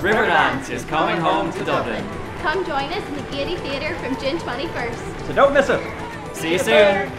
Riverdance is coming home to Dublin. Come join us in the Gaiety Theatre from June 21st. So don't miss it. See you soon.